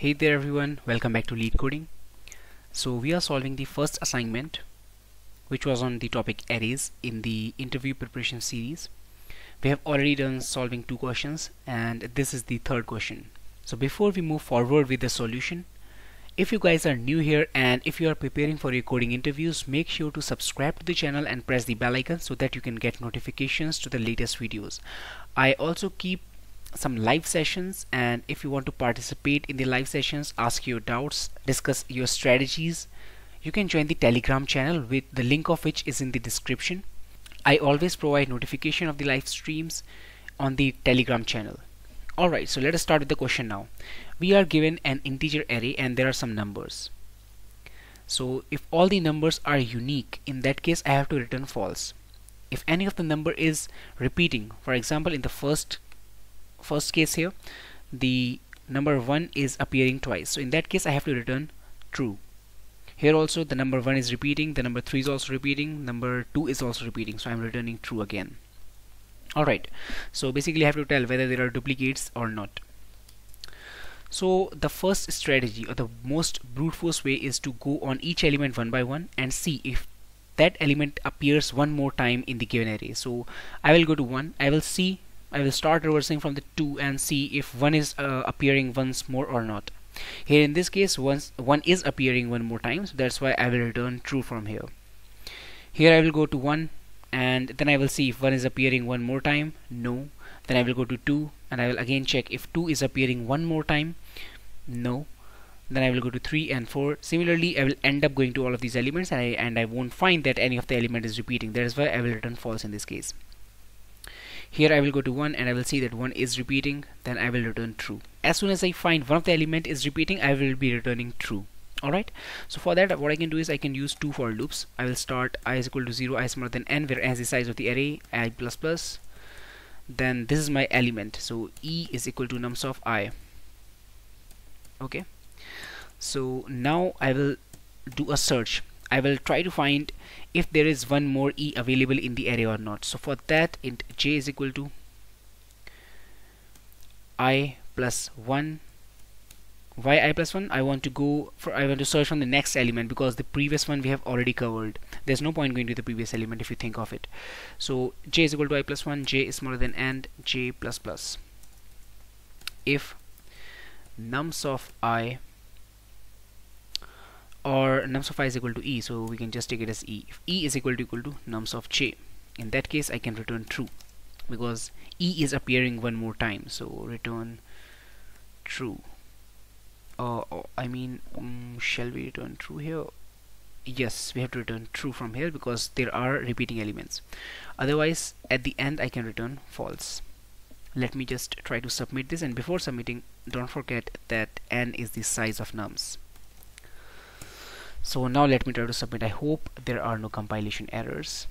Hey there everyone, welcome back to Lead Coding. So we are solving the first assignment which was on the topic arrays in the interview preparation series. We have already done solving two questions and this is the third question. So before we move forward with the solution, if you guys are new here and if you are preparing for your coding interviews, make sure to subscribe to the channel and press the bell icon so that you can get notifications to the latest videos. I also keep some live sessions and if you want to participate in the live sessions ask your doubts discuss your strategies you can join the telegram channel with the link of which is in the description. I always provide notification of the live streams on the telegram channel. Alright so let us start with the question now. We are given an integer array and there are some numbers. So if all the numbers are unique in that case I have to return false. If any of the number is repeating for example in the first first case here the number 1 is appearing twice. So in that case I have to return true. Here also the number 1 is repeating the number 3 is also repeating number 2 is also repeating. So I'm returning true again. Alright so basically I have to tell whether there are duplicates or not. So the first strategy or the most brute force way is to go on each element one by one and see if that element appears one more time in the given array. So I will go to 1 I will see I will start reversing from the 2 and see if 1 is uh, appearing once more or not. Here in this case once 1 is appearing one more time so that's why I will return true from here. Here I will go to 1 and then I will see if 1 is appearing one more time. No. Then I will go to 2 and I will again check if 2 is appearing one more time. No. Then I will go to 3 and 4. Similarly I will end up going to all of these elements and I, and I won't find that any of the element is repeating. That is why I will return false in this case here I will go to 1 and I will see that 1 is repeating then I will return true. As soon as I find one of the element is repeating I will be returning true. Alright? So for that what I can do is I can use two for loops. I will start i is equal to 0 i smaller than n where n is the size of the array i plus plus. Then this is my element. So e is equal to nums of i. Okay? So now I will do a search I will try to find if there is one more e available in the array or not. So for that int j is equal to i plus 1 why i plus 1 I want to go for I want to search from the next element because the previous one we have already covered. There's no point going to the previous element if you think of it. So j is equal to i plus 1 j is smaller than and. J plus plus. If nums of i or nums of i is equal to e so we can just take it as e. If e is equal to equal to nums of j in that case I can return true because e is appearing one more time. So return true. Uh, oh, I mean um, shall we return true here? Yes we have to return true from here because there are repeating elements. Otherwise at the end I can return false. Let me just try to submit this and before submitting don't forget that n is the size of nums so now let me try to submit. I hope there are no compilation errors.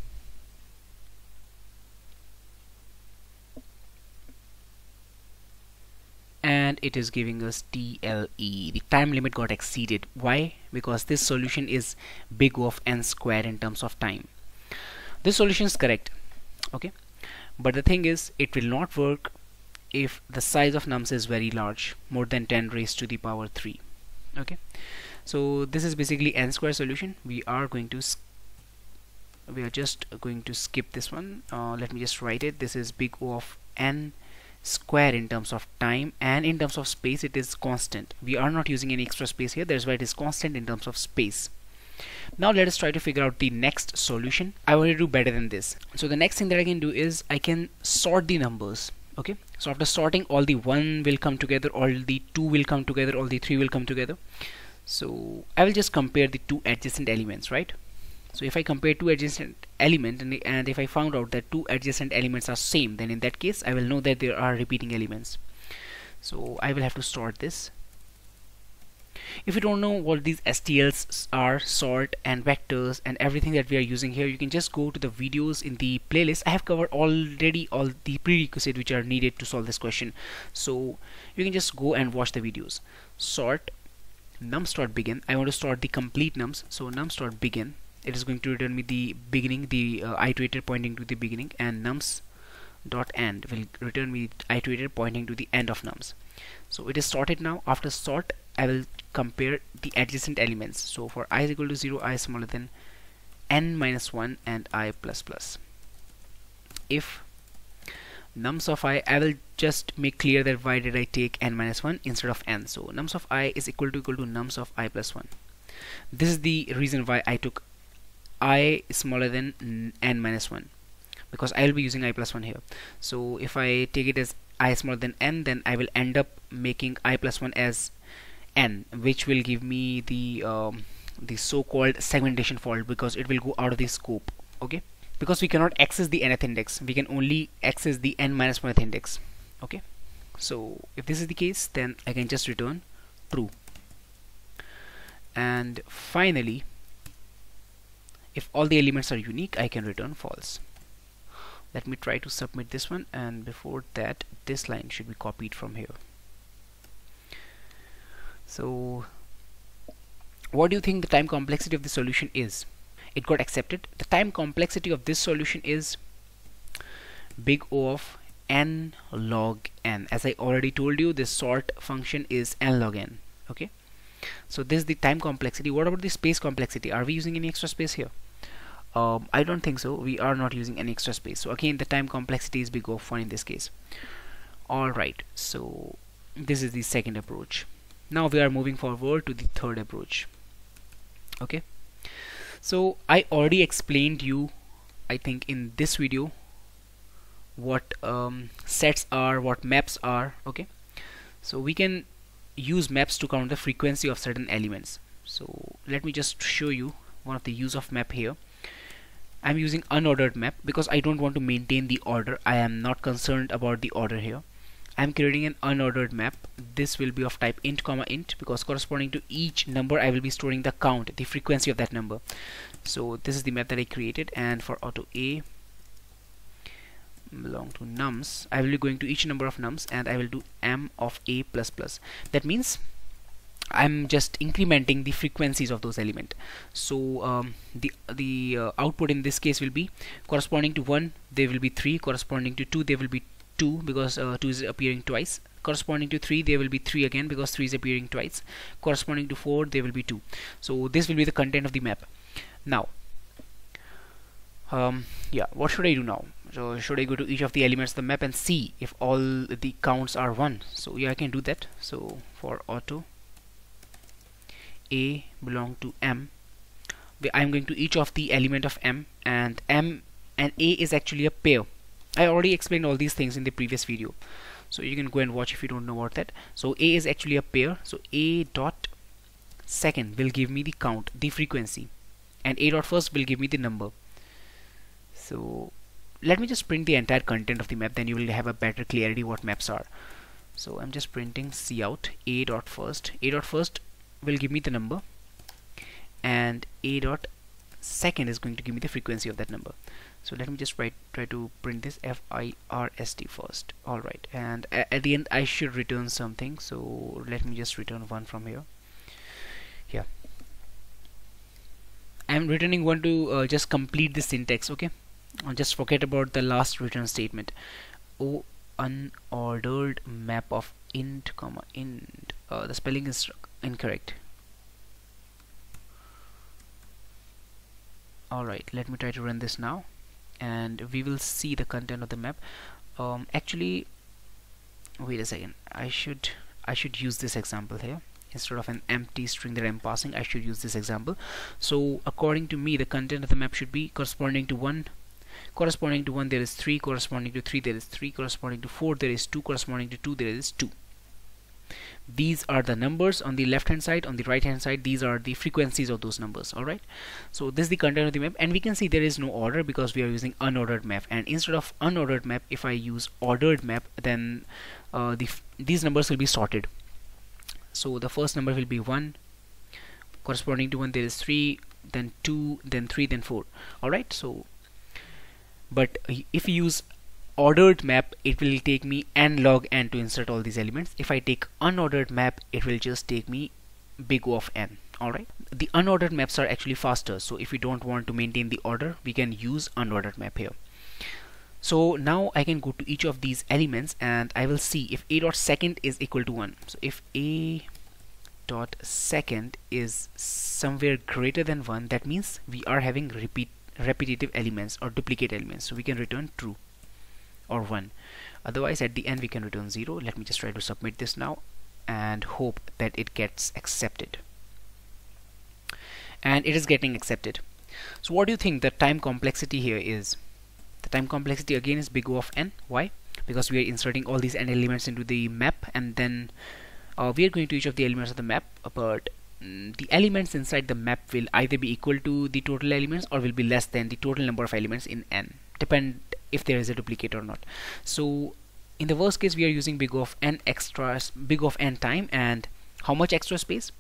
And it is giving us TLE the time limit got exceeded. Why? Because this solution is big O of n squared in terms of time. This solution is correct. Okay? But the thing is it will not work if the size of nums is very large more than 10 raised to the power 3 okay so this is basically n square solution. We are going to we are just going to skip this one. Uh, let me just write it. This is big O of n square in terms of time. And in terms of space it is constant. We are not using any extra space here. That's why it is constant in terms of space. Now let us try to figure out the next solution. I want to do better than this. So the next thing that I can do is I can sort the numbers. Okay? So after sorting all the one will come together all the two will come together all the three will come together so I will just compare the two adjacent elements right? So if I compare two adjacent elements and, and if I found out that two adjacent elements are same then in that case I will know that there are repeating elements. So I will have to sort this. If you don't know what these STLs are sort and vectors and everything that we are using here you can just go to the videos in the playlist. I have covered already all the prerequisites which are needed to solve this question. So you can just go and watch the videos. Sort nums begin. I want to start the complete nums. So nums begin. It is going to return me the beginning the uh, iterator pointing to the beginning and nums dot end will return me iterator pointing to the end of nums. So it is sorted now. After sort I will compare the adjacent elements. So for i is equal to 0 i is smaller than n minus 1 and i plus plus. If nums of i I will just make clear that why did I take n minus 1 instead of n. So nums of i is equal to equal to nums of i plus 1 this is the reason why I took i smaller than n minus 1 because I will be using i plus 1 here. So if I take it as i smaller than n then I will end up making i plus 1 as n which will give me the um, the so-called segmentation fault because it will go out of the scope. Okay because we cannot access the nth index. We can only access the n minus 1th index. Okay? So if this is the case then I can just return true. And finally if all the elements are unique I can return false. Let me try to submit this one. And before that this line should be copied from here. So what do you think the time complexity of the solution is it got accepted. The time complexity of this solution is big O of n log n. As I already told you this sort function is n log n okay? So this is the time complexity. What about the space complexity? Are we using any extra space here? Um, I don't think so. We are not using any extra space. So again the time complexity is big O of 1 in this case. Alright so this is the second approach. Now we are moving forward to the third approach okay so I already explained you I think in this video what um, sets are what maps are okay? So we can use maps to count the frequency of certain elements. So let me just show you one of the use of map here. I'm using unordered map because I don't want to maintain the order. I am not concerned about the order here I'm creating an unordered map. This will be of type int comma int because corresponding to each number I will be storing the count the frequency of that number. So this is the map that I created and for auto a belong to nums. I will be going to each number of nums and I will do m of a plus plus. That means I'm just incrementing the frequencies of those elements so um, the the uh, output in this case will be corresponding to 1 there will be 3 corresponding to 2 there will be 2 because uh, 2 is appearing twice. Corresponding to 3 there will be 3 again because 3 is appearing twice. Corresponding to 4 there will be 2 so this will be the content of the map. Now um, yeah what should I do now? So should I go to each of the elements of the map and see if all the counts are 1 so yeah I can do that. So for auto a belong to m I'm going to each of the element of m and m and a is actually a pair I already explained all these things in the previous video. So you can go and watch if you don't know about that. So a is actually a pair. So a dot second will give me the count the frequency. And a dot first will give me the number. So let me just print the entire content of the map. Then you will have a better clarity what maps are. So I'm just printing cout a dot first. A dot first will give me the number. And a dot second is going to give me the frequency of that number so let me just write try to print this F-I-R-S-T. First alright and at the end I should return something. So let me just return one from here. Yeah I'm returning one to uh, just complete the syntax okay? I'll just forget about the last return statement. O unordered map of int comma int. Uh, the spelling is incorrect. Alright let me try to run this now and we will see the content of the map. Um, actually wait a second. I should I should use this example here. Instead of an empty string that I'm passing I should use this example. So according to me the content of the map should be corresponding to 1 corresponding to 1 there is 3 corresponding to 3 there is 3 corresponding to 4 there is 2 corresponding to 2 there is 2 these are the numbers on the left hand side on the right hand side these are the frequencies of those numbers all right? So this is the content of the map and we can see there is no order because we are using unordered map and instead of unordered map if I use ordered map then uh, the these numbers will be sorted. So the first number will be 1 corresponding to 1 there is 3 then 2 then 3 then 4 alright so but if you use ordered map it will take me n log n to insert all these elements. If I take unordered map it will just take me big O of n alright? The unordered maps are actually faster so if we don't want to maintain the order we can use unordered map here. So now I can go to each of these elements and I will see if a dot second is equal to 1 so if a dot second is somewhere greater than 1 that means we are having repeat repetitive elements or duplicate elements. So we can return true or 1 otherwise at the end we can return 0 let me just try to submit this now and hope that it gets accepted. And it is getting accepted. So what do you think the time complexity here is? The time complexity again is big O of n. Why? Because we are inserting all these n elements into the map and then uh, we are going to each of the elements of the map but mm, the elements inside the map will either be equal to the total elements or will be less than the total number of elements in n depend if there is a duplicate or not. So in the worst case we are using big of n extra big of n time and how much extra space?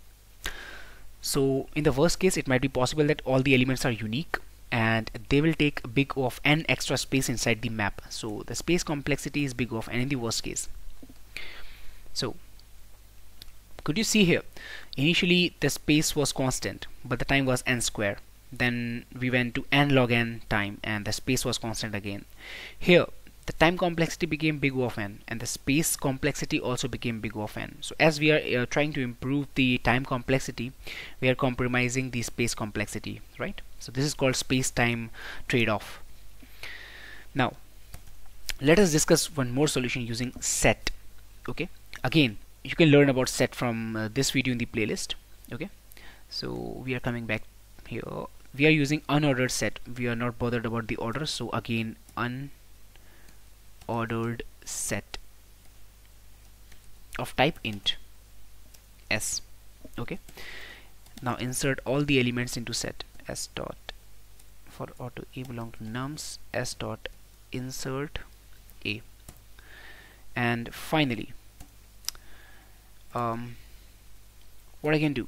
So in the worst case it might be possible that all the elements are unique and they will take big of n extra space inside the map. So the space complexity is big of n in the worst case. So could you see here? Initially the space was constant but the time was n square then we went to n log n time and the space was constant again. Here the time complexity became big O of n and the space complexity also became big O of n. So as we are uh, trying to improve the time complexity we are compromising the space complexity right? So this is called space-time trade-off. Now let us discuss one more solution using set okay? Again you can learn about set from uh, this video in the playlist okay? So we are coming back here we are using unordered set. We are not bothered about the order so again unordered set of type int s okay? Now insert all the elements into set. S dot for auto a belong to nums s dot insert a. And finally um, what I can do?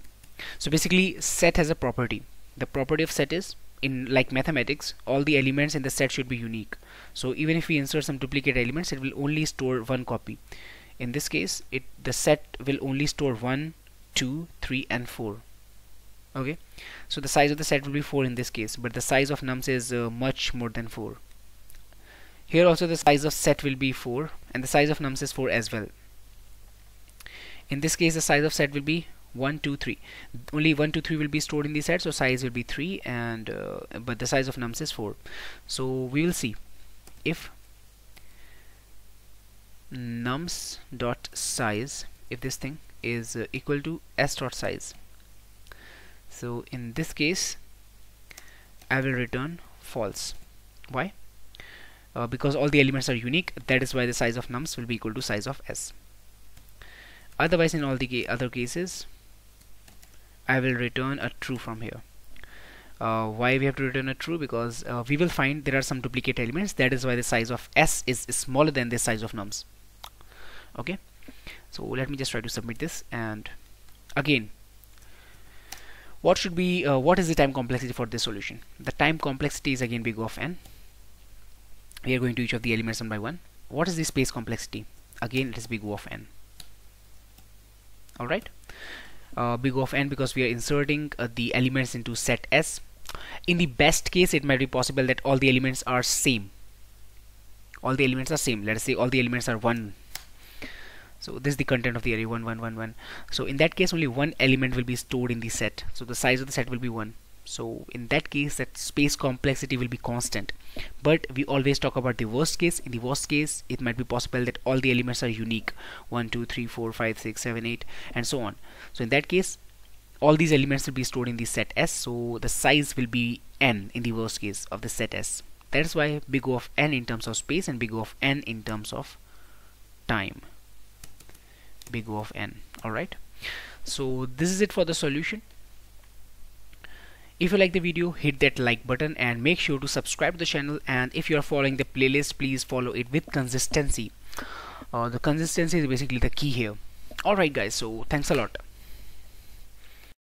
So basically set has a property the property of set is in like mathematics all the elements in the set should be unique. So even if we insert some duplicate elements it will only store one copy. In this case it the set will only store 1 2 3 and 4 okay? So the size of the set will be 4 in this case but the size of nums is uh, much more than 4 here also the size of set will be 4 and the size of nums is 4 as well. In this case the size of set will be 1 2 3 only 1 2 3 will be stored in the set so size will be 3 and uh, but the size of nums is 4 so we will see. If nums dot size if this thing is uh, equal to s dot size. So in this case I will return false. Why? Uh, because all the elements are unique. That is why the size of nums will be equal to size of s. Otherwise in all the other cases I will return a true from here. Uh, why we have to return a true? Because uh, we will find there are some duplicate elements. That is why the size of s is, smaller than the size of nums. Okay? So let me just try to submit this. And again what should be uh, what is the time complexity for this solution? The time complexity is again big O of n. We are going to each of the elements one by one. What is the space complexity? Again it is big O of n. Alright big O of n because we are inserting uh, the elements into set S. In the best case it might be possible that all the elements are same. All the elements are same. Let us say all the elements are 1 so this is the content of the array 1 1 1 1 so in that case only one element will be stored in the set. So the size of the set will be 1 so in that case that space complexity will be constant but we always talk about the worst case. In the worst case it might be possible that all the elements are unique. 1 2 3 4 5 6 7 8 and so on. So in that case all these elements will be stored in the set S. So the size will be n in the worst case of the set S. That's why big O of n in terms of space and big O of n in terms of time. Big O of n. Alright so this is it for the solution if you like the video, hit that like button and make sure to subscribe to the channel and if you are following the playlist, please follow it with consistency. Uh, the consistency is basically the key here. Alright guys, so thanks a lot.